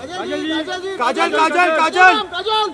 Kajal Kajal Kajal Kajal Kajal